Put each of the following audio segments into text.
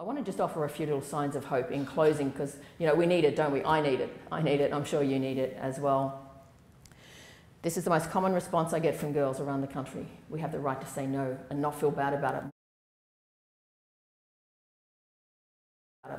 I want to just offer a few little signs of hope in closing because, you know, we need it, don't we? I need it. I need it. I'm sure you need it as well. This is the most common response I get from girls around the country. We have the right to say no and not feel bad about it.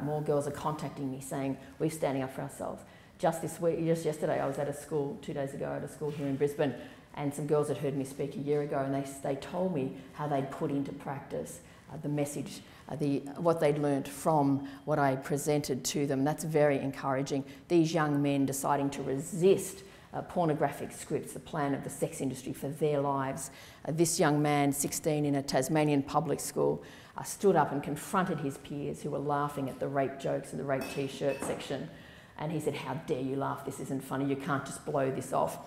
More girls are contacting me saying, we're standing up for ourselves. Just this week, just yesterday, I was at a school, two days ago, at a school here in Brisbane, and some girls had heard me speak a year ago, and they, they told me how they'd put into practice the message, uh, the, what they'd learnt from what I presented to them. That's very encouraging. These young men deciding to resist uh, pornographic scripts, the plan of the sex industry for their lives. Uh, this young man, 16, in a Tasmanian public school, uh, stood up and confronted his peers who were laughing at the rape jokes in the rape t-shirt section. And he said, how dare you laugh, this isn't funny, you can't just blow this off.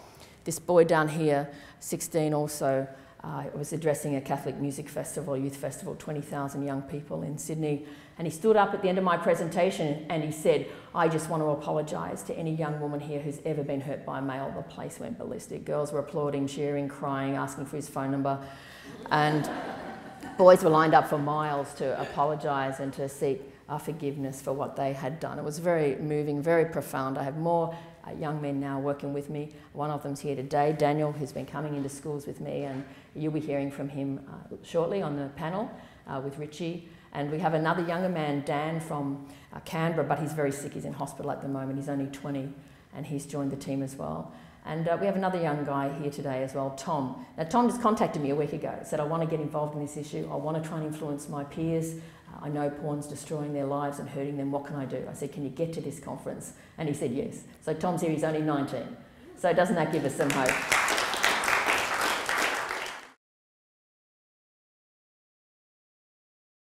This boy down here, 16 also, uh, was addressing a Catholic music festival, youth festival, 20,000 young people in Sydney. And he stood up at the end of my presentation and he said, I just want to apologise to any young woman here who's ever been hurt by a male. The place went ballistic. Girls were applauding, cheering, crying, asking for his phone number. And boys were lined up for miles to apologise and to seek uh, forgiveness for what they had done. It was very moving, very profound. I have more uh, young men now working with me. One of them's here today, Daniel, who's been coming into schools with me, and you'll be hearing from him uh, shortly on the panel uh, with Richie. And we have another younger man, Dan, from uh, Canberra, but he's very sick. He's in hospital at the moment. He's only 20, and he's joined the team as well. And uh, we have another young guy here today as well, Tom. Now, Tom just contacted me a week ago, said, I want to get involved in this issue. I want to try and influence my peers. I know porn's destroying their lives and hurting them. What can I do? I said, Can you get to this conference? And he said, Yes. So Tom's here, he's only 19. So doesn't that give us some hope?